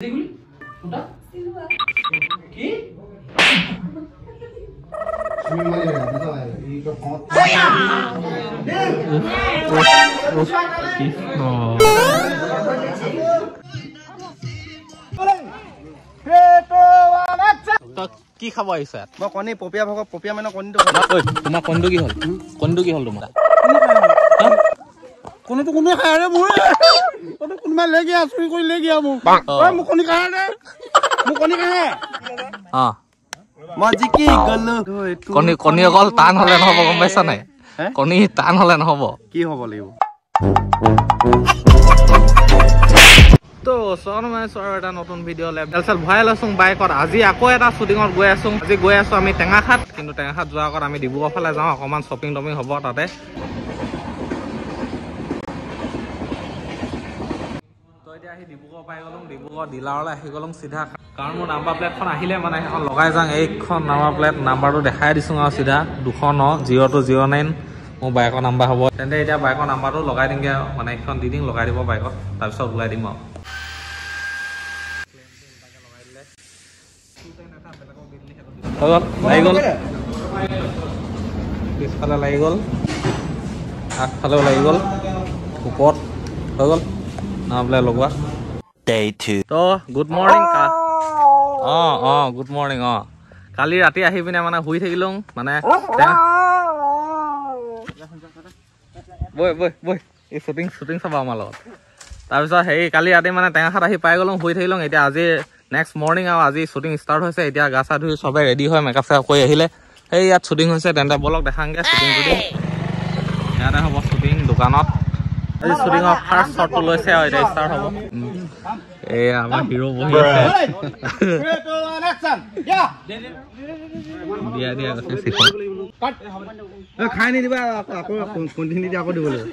কোনটা কি তই কি খাব আহিছ ইয়াত? মই কণী পপীয়া ভাগৰ পপীয়া মানে কণীটো তোমাৰ কণটো কি হ'ল? কণটো কি হ'ল তোমাৰ? কণীটো কোনোৱে খাই আৰে মোৰ। কণী কোনোবাই লৈ গিয়া চুৰি কৰি লৈ গিয়া মোক। অ। ঐ, মোক কণী খাই আৰে মোক কণী খাই অ। মই জিকি গলো? কণী কণী অকল টান হলে নহব গম পাইছা নাই? কণী টান হলে নহব। কি হ'ব লাগিব? তো ওচৰত মানে চৰৰ এটা নতুন ভিডিঅ' লেব তাৰপিছত ভৰাই লৈছোঁ বাইকত। আজি আকৌ এটা শ্বুটিঙত গৈ আছোঁ। আজি গৈ আছোঁ আমি টেঙাখাত। কিন্তু টেঙাখাত যোৱাৰ আগত আমি ডিব্ৰুগড় ফালে যাওঁ। অকণমান শ্বপিং টপিং হ'ব তাতে তো এতিয়া আহি ডিব্ৰুগড় পাই গ'লোঁ। ডিব্ৰুগড় ডিলাৰলৈ আহি গ'লোঁ চিধা। কাৰণ মোৰ নাম্বাৰ প্লেটখন আহিলে মানে সেইখন লগাই যাওঁ। এইখন নাম্বাৰ প্লেট নাম্বাৰটো দেখাই দিছোঁ আৰু চিধা। দুশ ন জিৰ' টু জিৰ' নাইন। মোৰ বাইকৰ নাম্বাৰ হ'ব। তেন্তে এতিয়া বাইকৰ নাম্বাৰটো লগাই দিমগৈ আৰু। মানে এইখন দি দিম লগাই দিব বাইকত। তাৰপিছত ওলাই দিম আৰু। পিছফালে লাগি গ'ল। আগফালেও লাগি গ'ল। ওপৰত হৈ গ'ল। নামবিলাক লগোৱা। Day two. তো good morning um um good morning অঁ। কালি ৰাতি আহি পিনে মানে শুই থাকিলোঁ মানে টেঙা- বৈ বৈ বৈ এই শ্বুটিং শ্বুটিং চাবা আমাৰ লগত। তাৰপিছত হেৰি কালি ৰাতি মানে টেঙাখাত আহি পাই গ'লোঁ শুই থাকিলোঁ এতিয়া আজি নেক্সট মৰ্ণিং আৰু আজি শ্বুটিং ষ্টাৰ্ট হৈছে এতিয়া গা চা ধুই চবে ৰেডি হয় মেকআপ চেকআপ কৰি আহিলে। সেই ইয়াত শ্বুটিং হৈছে তেন্তে বলক দেখাংগে শ্বুটিং টুটিং ইয়াতে হ'ব শ্বুটিং দোকানত। আজি শ্বুটিঙৰ ফাৰ্ষ্ট শ্বটটো লৈছে আৰু এতিয়া ষ্টাৰ্ট হ'ব এয়া আমাৰ হিৰ' বহি আছে দিয়া দিয়া কৈছে চিফন খাই নিদিবা আকৌ দি আকৌ দিব লাগিব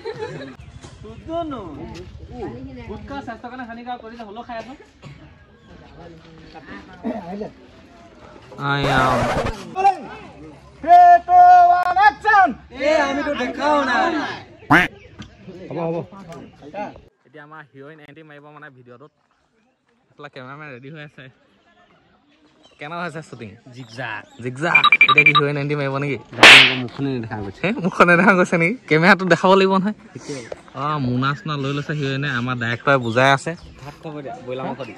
আয়া হ'ব হ'ব এতিয়া আমাৰ হিৰইন এণ্টি মাৰিব মানে ভিডিঅ'টোত। এইফালে কেমেৰামেন ৰেডি হৈ আছে। কেনেকুৱা হৈছে শ্বুটিং জিগজা জিগজা এতিয়া কি হিৰইন এণ্টি মাৰিব নেকি? মুখখনে দেখা গৈছে। হে মুখখন নেদেখা গৈছে নেকি? কেমেৰাটো দেখাব লাগিব নহয়। অঁ মোনা চোনা লৈ লৈছে হিৰইনে আমাৰ ডাইৰেক্টৰে বুজাই আছে। ভাত খাব দিয়া ব্ৰইলাৰ মাংস দি।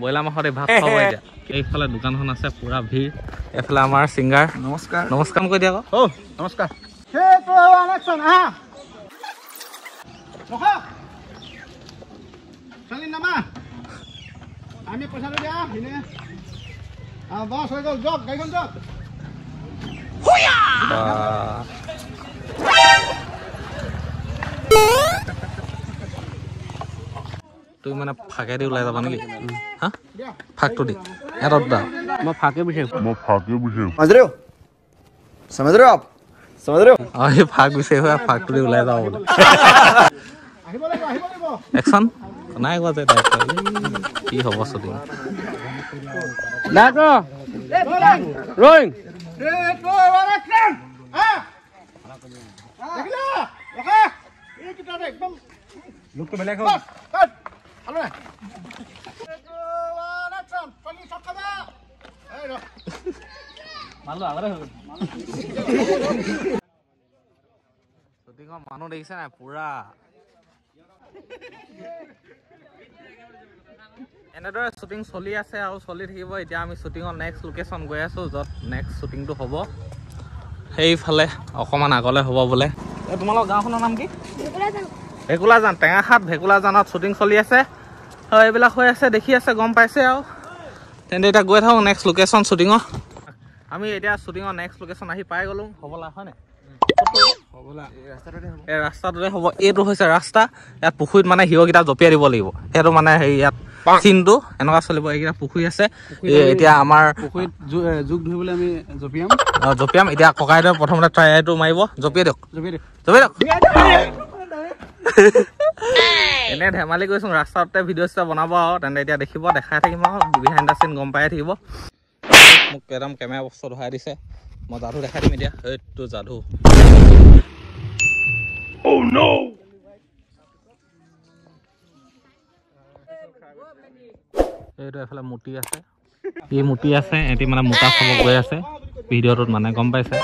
ব্ৰইলাৰ মাংস দি ভাত খাব এতিয়া। এইফালে দোকানখন আছে পুৰা ভিৰ। এইফালে আমাৰ ছিংগাৰ নমস্কাৰ। নমস্কাৰ কৰি দিয়া আকৌ নমস্কাৰ। নামা আমি পইচা লৈ দিয়া এনে হৈ গ'ল যাওক গাড়ীখন যাওক তুমি মানে ফাঁকে দি ওলাই যাবা নেকি? হা? ফাঁকটো দি। এটা দুটা মই ফাঁকে বিচাৰিম মই ফাঁকে বিচাৰিম মাজৰেও। চামাজৰে আপ। চামাজৰেও অঁ সেই ফাঁক বিচাৰি ফাঁকটো দি ওলাই যাব বোলে। নাই কোৱা যে ডাইৰেক্ট কি হ'ব শ্বুটিং ৰয়িং লোকটো বেলেগ হ'ল শ্বুটিঙৰ মানুহ দেখিছে নাই? পুৰা এনেদৰে শ্বুটিং চলি আছে আৰু চলি থাকিব। এতিয়া আমি শ্বুটিঙৰ নেক্সট লোকেশ্যন গৈ আছোঁ য'ত নেক্সট শ্বুটিংটো হ'ব। সেইফালে অকণমান আগলৈ হ'ব বোলে। এই তোমালোকৰ গাঁওখনৰ নাম কি? ভেকুলাজান। টেঙাখাত ভেকুলাজানত শ্বুটিং চলি আছে। হয় এইবিলাক হৈ আছে দেখি আছে গম পাইছে আৰু। তেন্তে এতিয়া গৈ থাকোঁ নেক্সট লোকেশ্যন শ্বুটিঙৰ আমি এতিয়া শ্বুটিঙৰ নেক্সট লোকেশ্যন আহি পাই গ'লোঁ। হ'বলা হয়নে? ৰাস্তাটোতে হ'ব। এইটো হৈছে ৰাস্তা। ইয়াত পুখুৰীত মানে হিৰকেইটা জঁপিয়াই দিব লাগিব। সেইটো মানে হেৰি ইয়াত চিনটো এনেকুৱা চলিব। এইকেইটা পুখুৰী আছে। এতিয়া আমাৰ পুখুৰীত জোক ধৰিবলৈ আমি জঁপিয়াম। অ, জঁপিয়াম। এতিয়া ককাইদেৱে প্ৰথমতে ট্ৰাইটো মাৰিব। জঁপিয়াই দিয়ক। জঁপিয়াই দিয়ক। জঁপিয়াই দিয়ক। এনে ধেমালি কৰিছোঁ ৰাস্তাতে ভিডিঅ' চিডিঅ' বনাব আৰু। তেন্তে এতিয়া দেখিব দেখাই থাকিম আৰু। বিহাইণ্ড দ্য চিন গম পাই থাকিব। মোক একদম কেমেৰা বস্তু ধৰাই দিছে। মই যাদু দেখাই দিম এতিয়া সেইটো যাদু এইটো এফালে মুটি আছে ই মুটি আছে এটি মানে মোটা চাব গৈ আছে ভিডিঅ'টোত মানে গম পাইছে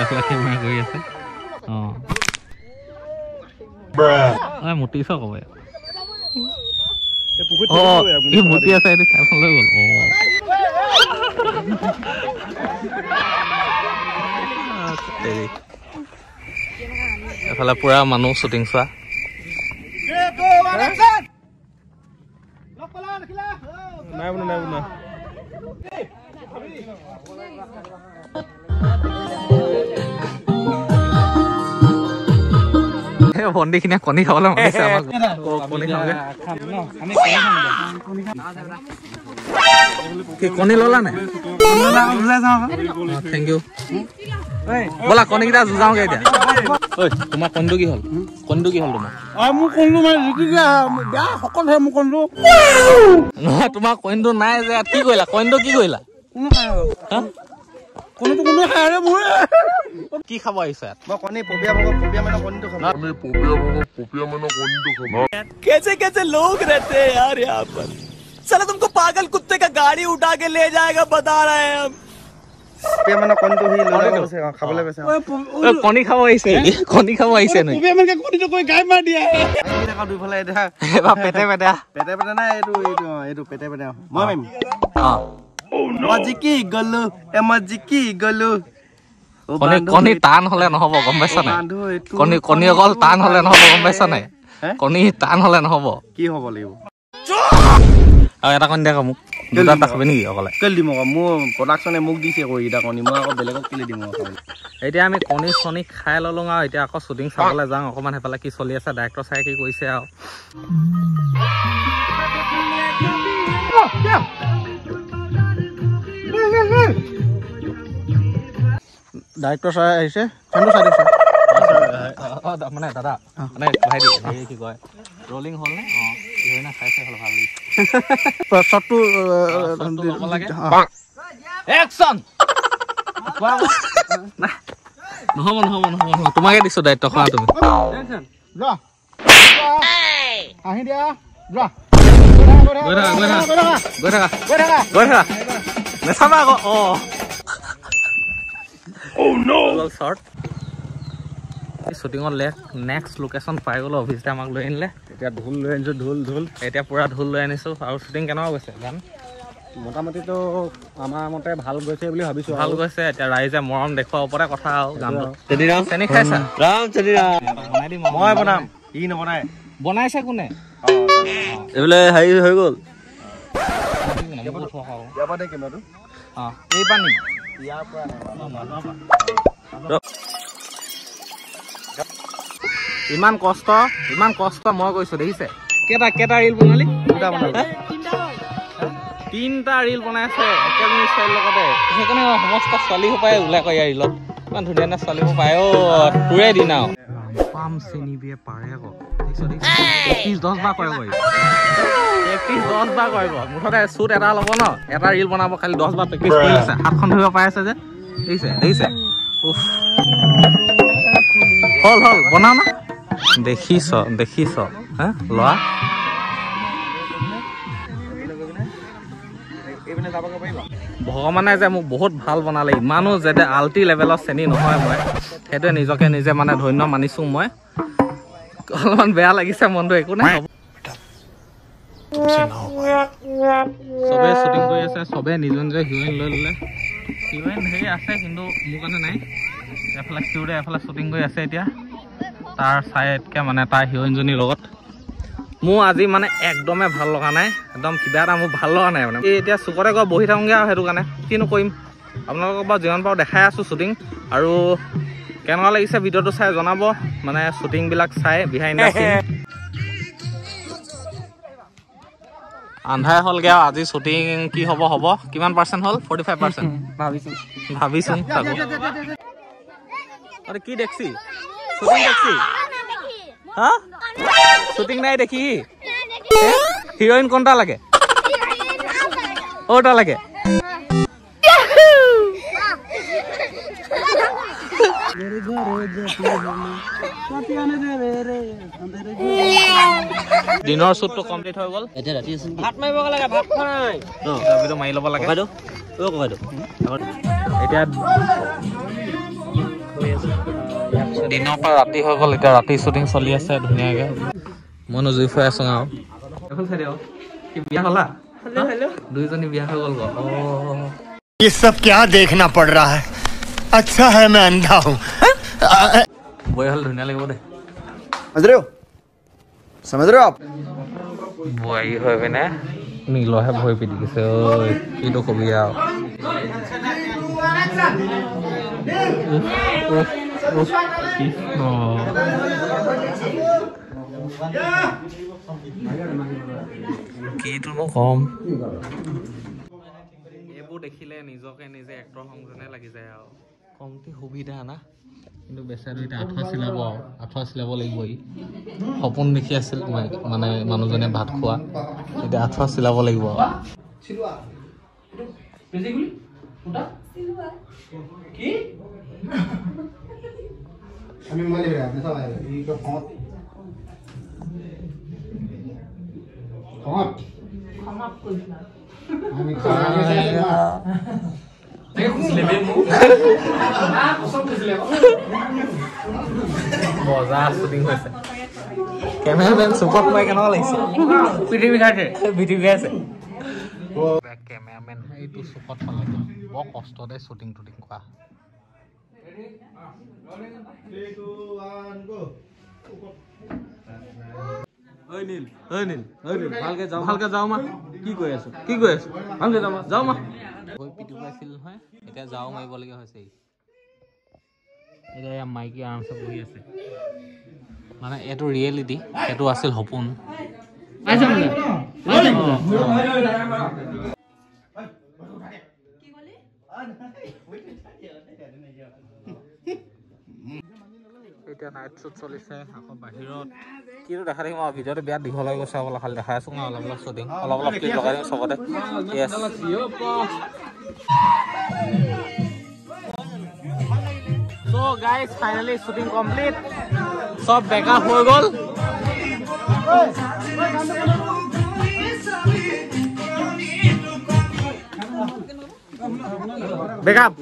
এফালে কেমেৰা কৰি আছে অঁ অঁ মুটি চাওক ক'ব ই মুটি আছে এটি চাইফোন লৈ গ'ল অঁ এফালে পুৰা মানুহ শ্বুটিং চোৱা। নাই বোনা নাই বোনা ভণ্টিখিনিয়ে কণী খাবলৈ মাতিছে আমাক। ক- কণী খাওঁগে কি কণী ল'লা নাই থেংক ইউ ব'লা কণীকেইটা যুঁজাওঁগে এতিয়া ঐ তোমাৰ কণীটো কি হ'ল কণীটো কি হ'ল তোমাৰ মোৰ কণটো মানে জিকি বেয়া সকলো হয় মোৰ কণটো নহয় তোমাৰ কণীটো নাই যে ইয়াত কি কৰিলা কণীটো কি কৰিলা কোনো খাই হা? কণটো কোনো খাই আৰু মোৰ কি খাব আহিছা ইয়াত মই কণী পবিয়া ভাগৰ পবিয়া মানে কণীটো খাম कैसे कैसे लोग रहते हैं यार यहाँ पर साला तुमको पागल कुत्ते का गाड़ी उठा के ले जाएगा बता रहे हैं हम পবিয়া মানে কণীটো সি লৈ যাব কৈছে অ, খাবলৈ কৈছে অ। ঐ, কণী খাব আহিছে কণী খাব আহিছে নে পবিয়া মানে কণীটো কৈ গাই মাৰ দিয়া দুইফালে এতিয়া এবাৰ পেটে পেটে পেটে পেটে নাই এইটো এইটো অ, এইটো পেটে পেটে অ। মই মাৰিম অঁ মই জিকি গলো এ মই জিকি গলো অ, কণী বান্ধু, কণী টান হলে নহ'ব গম পাইছা নাই বান্ধু, এইটো কণী কণী অকল টান হলে নহ'ব গম পাইছা নাই হে? কণী টান হলে নহ'ব কি হ'ব লাগিব আৰু এটা কণী দেখা মোক। দুটা এটা খাবি নেকি অকলে? কেলে দিম আকৌ। মোৰ প্ৰডাকশ্যনে মোক দিছে আকৌ এইকেইটা কণী মই আকৌ বেলেগক কেলে দিম আকৌ। খাবলৈ এতিয়া আমি কণী চণী খাই ল'লোঁ আৰু। এতিয়া আকৌ শ্বুটিং চাবলৈ যাওঁ। অকণমান সেইফালে কি চলি আছে ডাইৰেক্টৰ চাই কি কৰিছে আৰু। ডাইৰেক্টৰ চাই আহিছে? ফোনটো চাই দিছে অঁ মানে দাদা মানে ভাইটি হেৰি কি কয় ৰলিং হ'ল নে? অঁ হিৰইনে চাইছে হ'ল ভাল লাগিছে। শ্বটটো শ্বটটো ল'ব লাগে। অ। একচন নহ'ব নহ'ব নহ'ব নহ'ব। তোমাকে দিছোঁ দায়িত্ব খোৱা তুমি। আহি দিয়া। যোৱা নেচাবা আকৌ। অঁ। শ্বৰ্ট শ্বুটিঙত লে নেক্সট লোকেশ্যন পাই গ'লো অফিচতে আমাক লৈ আনিলে। এতিয়া ঢোল লৈ আনিছোঁ ঢোল ঢোল। এতিয়া পুৰা ঢোল লৈ আনিছোঁ। আৰু শ্বুটিং কেনেকুৱা গৈছে গান মোটামুটিতো আমাৰ মতে ভাল গৈছে বুলি ভাবিছোঁ ভাল গৈছে এতিয়া ৰাইজে মৰম দেখুৱাৰ ওপৰতে কথা আৰু গানটো। চেনি খাইছা। মই বনাম। ই নবনাই। বনাইছে কোনে? এইবোলে হেৰি হৈ গ'ল। কেমেৰাটো অঁ এই পানী। ইয়াৰ পৰা ইমান কষ্ট ইমান কষ্ট মই কৈছো দেখিছে? কেইটা কেইটা ৰিল বনালি? দুটা বনালো? তিনিটা ৰিল বনাইছে একেজনী ছোৱালীৰ লগতে। সেইকাৰণে সমস্ত ছোৱালী সোপাই ওলাই কয় ইয়াৰ ৰিলত ইমান ধুনীয়া ধুনীয়া ছোৱালী সোপাই অ তোৰে দিন আৰু। পাম চেনি বিয়ে পাৰে আকৌ। একত্ৰিছ দহ বাৰ কৰিব প্ৰেক্টিচ দহ বাৰ কৰিব। মুঠতে শ্বুট এটা ল'ব ন এটা ৰিল বনাব খালি দহ বাৰ প্ৰেক্টিচ কৰি আছে হাতখন ধৰিব পাই আছে যে। দেখিছে দেখিছে। হ'ল হ'ল বনাও না। দেখিছ দেখিছ। ল'ৰা? ভগৱানে যে মোক বহুত ভাল বনালে ইমানো যাতে আল্টি লেভেলৰ শ্ৰেণী নহয় মই। সেইটোৱে নিজকে নিজে মানে ধন্য মানিছোঁ মই। অলপমান বেয়া লাগিছে মনটো একো নাই। চবেই শ্বুটিং কৰি আছে চবেই নিজৰ নিজৰ হিৰইন লৈ ল'লে। হিৰইন হেৰি আছে কিন্তু মোৰ কাৰণে নাই। এফালে সিউৰে এফালে শ্বুটিং কৰি আছে এতিয়া। তাৰ চাইডকৈ মানে তাৰ হিৰইনজনীৰ লগত। মোৰ আজি মানে একদমেই ভাল লগা নাই একদম কিবা এটা মোৰ ভাল লগা নাই মানে। এই এতিয়া চুকতে গৈ বহি থাকোঁগৈ আৰু সেইটো কাৰণে কিনো কৰিম? আপোনালোকক বাৰু যিমান পাৰোঁ দেখাই আছোঁ শ্বুটিং আৰু কেনেকুৱা লাগিছে ভিডিঅ'টো চাই জনাব মানে শ্বুটিংবিলাক চাই বিহাইণ্ড আন্ধাৰ হ'লগৈ আৰু আজি শ্বুটিং কি হ'ব হ'ব? কিমান পাৰ্চেণ্ট হ'ল? ফৰ্টি ফাইভ পাৰ্চেণ্ট ভাবিছোঁ আৰে কি দেখছি? শুটিং দেখছি। হ্যাঁ শুটিং নাই দেখি। হিৰোইন কোনটা লাগে? ওটা লাগে। দিনৰ শ্বুটটো কমপ্লিট হৈ গ'ল। এতিয়া ৰাতি আছে ভাত মাৰিব লাগে ভাত খাই চাবিটো মাৰি ল'ব লাগে। ককাইদেউ অ ককাইদেউ এতিয়া দিনৰ পৰা ৰাতি হৈ গ'ল এতিয়া ৰাতি শ্বুটিং চলি আছে ধুনীয়াকে মইনো জুই ফুৱাই আছো আৰু এখন চাই দিয়ক কি বিয়া হ'লা দুইজনী বিয়া হৈ গ'ল গ'ল ये सब क्या देखना पड़ रहा है अच्छा है मैं अंधा हूँ বৈ হ'লে ধুনীয়া লাগিব দেই समझ रहे हो समझ रहे हो आप বোৱাৰী হৈ পিনে নীলহে ভৰি পিটিকিছে ঐ কিটো কবি আৰু কিটোনো কম? এইবোৰ দেখিলে নিজকে নিজে এক্টৰ যেনে লাগি যায় আৰু। কমটি সুবিধা না? কিন্তু বেচেৰা এতিয়া আঁঠুৱা চিলাব আৰু। আঁঠুৱা চিলাব লাগিব ই সপোন দেখি আছিল মানে মানুহজনে ভাত খোৱা। এতিয়া আঁঠুৱা চিলাব লাগিব আৰু। কি আমি মালি রে আপনি সবাই এই তো ফট ফট আমি খাওয়া তাকে খুচিলে বে মোক কচম খুচিলে মজা শ্বুটিং হৈছে কেমেৰামেন চুপত সোমাই কেনেকুৱা লাগিছে পৃথিৱী ভিডিঅ' গাই আছে কেমেৰামেন এইটো চুকত পালেতো বৰ কষ্টতে শ্বুটিং টুটিং কৰা। এতিয়া যাওঁ মাৰিবলগীয়া হৈছে। এতিয়া মাইকী আৰামছে বহি আছে। মানে এইটো ৰিয়েলিটি সেইটো আছিল সপোন। এতিয়া নাইট শ্বুট চলিছে আকৌ বাহিৰত। কিনো দেখা থাকিম আৰু ভিডিঅ'টো বিয়াত দীঘল হৈ গৈছে অলপ খালি দেখাই আছো অলপ অলপ শ্বুটিং। অলপ অলপ ক্লিপ লগাই দিম চবতে. চব বেকআপ হৈ গ'ল। বেকআপ